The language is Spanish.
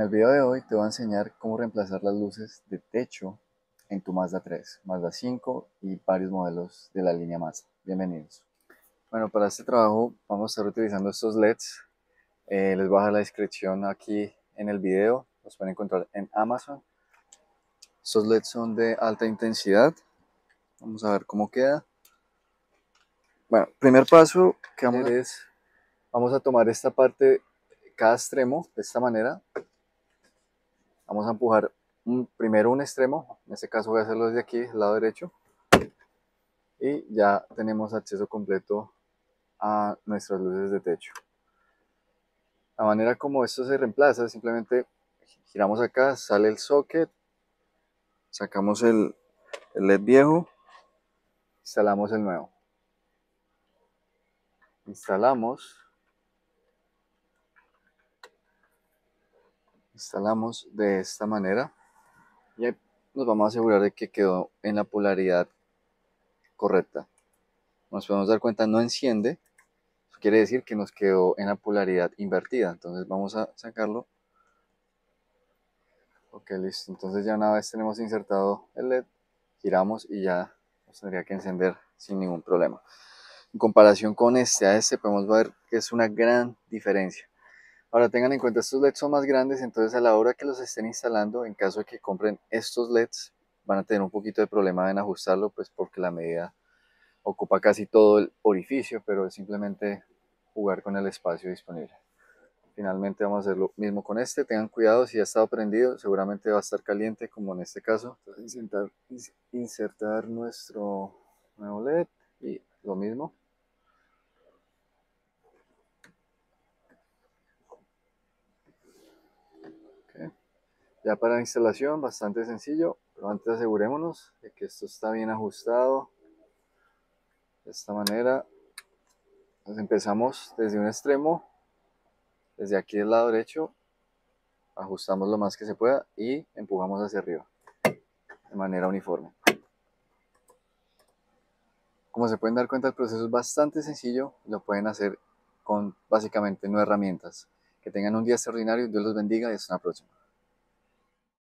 el video de hoy te voy a enseñar cómo reemplazar las luces de techo en tu Mazda 3, Mazda 5 y varios modelos de la línea Mazda. Bienvenidos. Bueno, para este trabajo vamos a estar utilizando estos LEDs. Eh, les voy a dejar la descripción aquí en el video. Los pueden encontrar en Amazon. Estos LEDs son de alta intensidad. Vamos a ver cómo queda. Bueno, primer paso que vamos a hacer es, vamos a tomar esta parte, cada extremo, de esta manera, Vamos a empujar primero un extremo, en este caso voy a hacerlo desde aquí, el lado derecho, y ya tenemos acceso completo a nuestras luces de techo. La manera como esto se reemplaza, simplemente giramos acá, sale el socket, sacamos el LED viejo, instalamos el nuevo. Instalamos instalamos de esta manera y nos vamos a asegurar de que quedó en la polaridad correcta. Nos podemos dar cuenta, no enciende, quiere decir que nos quedó en la polaridad invertida. Entonces vamos a sacarlo. Ok, listo. Entonces ya una vez tenemos insertado el LED, giramos y ya nos tendría que encender sin ningún problema. En comparación con este a este podemos ver que es una gran diferencia. Ahora tengan en cuenta, estos LEDs son más grandes, entonces a la hora que los estén instalando, en caso de que compren estos LEDs, van a tener un poquito de problema en ajustarlo, pues porque la medida ocupa casi todo el orificio, pero es simplemente jugar con el espacio disponible. Finalmente vamos a hacer lo mismo con este, tengan cuidado, si ya ha estado prendido, seguramente va a estar caliente, como en este caso. Entonces insertar, insertar nuestro nuevo LED y lo mismo. Ya para la instalación, bastante sencillo, pero antes asegurémonos de que esto está bien ajustado. De esta manera, Entonces empezamos desde un extremo, desde aquí del lado derecho, ajustamos lo más que se pueda y empujamos hacia arriba, de manera uniforme. Como se pueden dar cuenta, el proceso es bastante sencillo, lo pueden hacer con básicamente nueve herramientas. Que tengan un día extraordinario, Dios los bendiga y hasta la próxima.